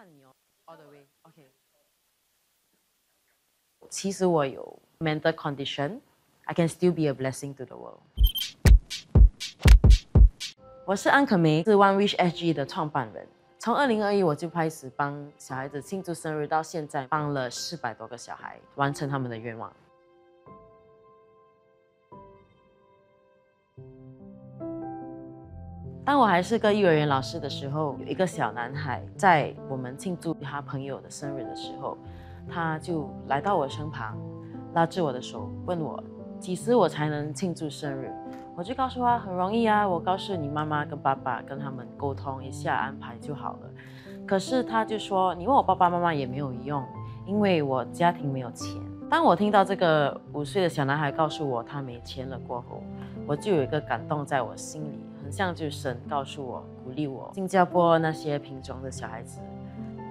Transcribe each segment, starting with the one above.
看你哦，all the way，OK。其实我有 mental condition，I can still be a blessing to the world。我是安可梅，是 One Wish SG 的创办人。从二零二一我就开始帮小孩子庆祝生日，到现在帮了四百多个小孩完成他们的愿望。当我还是个幼儿园老师的时候，有一个小男孩在我们庆祝他朋友的生日的时候，他就来到我身旁，拉着我的手，问我几时我才能庆祝生日。我就告诉他很容易啊，我告诉你妈妈跟爸爸，跟他们沟通一下安排就好了。可是他就说，你问我爸爸妈妈也没有用，因为我家庭没有钱。当我听到这个五岁的小男孩告诉我他没钱了过后，我就有一个感动在我心里。很像就神告诉我，鼓励我，新加坡那些贫穷的小孩子，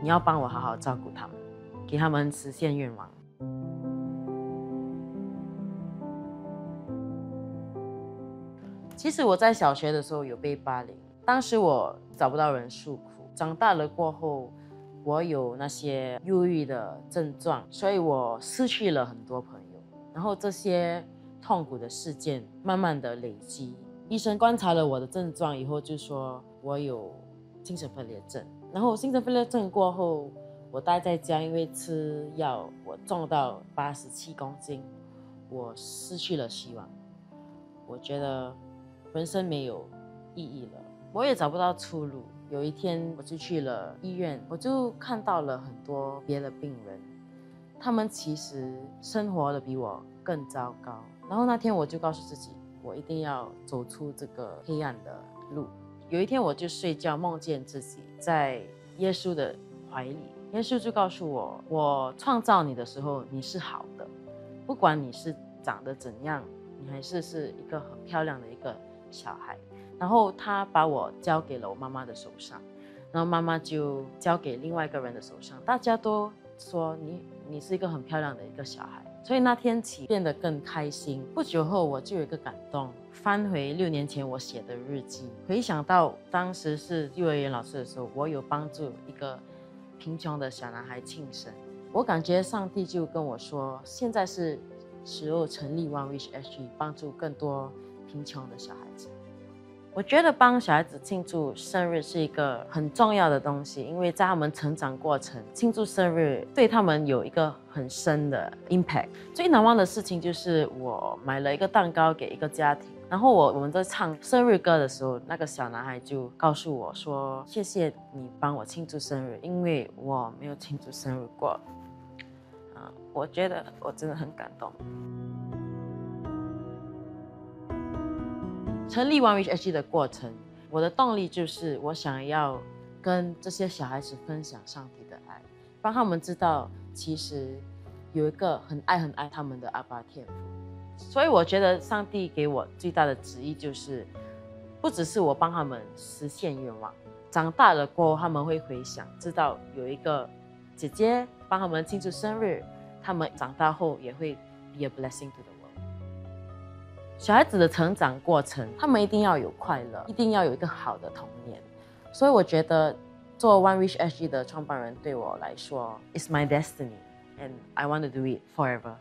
你要帮我好好照顾他们，给他们实现愿望。其实我在小学的时候有被霸凌，当时我找不到人诉苦。长大了过后，我有那些忧郁的症状，所以我失去了很多朋友。然后这些痛苦的事件慢慢的累积。医生观察了我的症状以后，就说我有精神分裂症。然后精神分裂症过后，我待在家，因为吃药，我重到八十七公斤，我失去了希望。我觉得人生没有意义了，我也找不到出路。有一天，我就去了医院，我就看到了很多别的病人，他们其实生活的比我更糟糕。然后那天，我就告诉自己。我一定要走出这个黑暗的路。有一天，我就睡觉，梦见自己在耶稣的怀里。耶稣就告诉我：我创造你的时候，你是好的，不管你是长得怎样，你还是是一个很漂亮的一个小孩。然后他把我交给了我妈妈的手上，然后妈妈就交给另外一个人的手上。大家都说你，你是一个很漂亮的一个小孩。所以那天起变得更开心。不久后，我就有一个感动，翻回六年前我写的日记，回想到当时是幼儿园老师的时候，我有帮助一个贫穷的小男孩庆生。我感觉上帝就跟我说，现在是时候成立 One Wish SG，帮助更多贫穷的小孩子。我觉得帮小孩子庆祝生日是一个很重要的东西，因为在他们成长过程，庆祝生日对他们有一个很深的 impact。最难忘的事情就是我买了一个蛋糕给一个家庭，然后我我们在唱生日歌的时候，那个小男孩就告诉我说：“谢谢你帮我庆祝生日，因为我没有庆祝生日过。”啊，我觉得我真的很感动。成立 One Wish SG 的过程，我的动力就是我想要跟这些小孩子分享上帝的爱，帮他们知道其实有一个很爱很爱他们的阿爸天父。所以我觉得上帝给我最大的旨意就是，不只是我帮他们实现愿望，长大了过后他们会回想，知道有一个姐姐帮他们庆祝生日，他们长大后也会 be a blessing to the world。小孩子的成长过程，他们一定要有快乐，一定要有一个好的童年。所以我觉得，做 One Wish SG 的创办人对我来说，is my destiny，and I want to do it forever。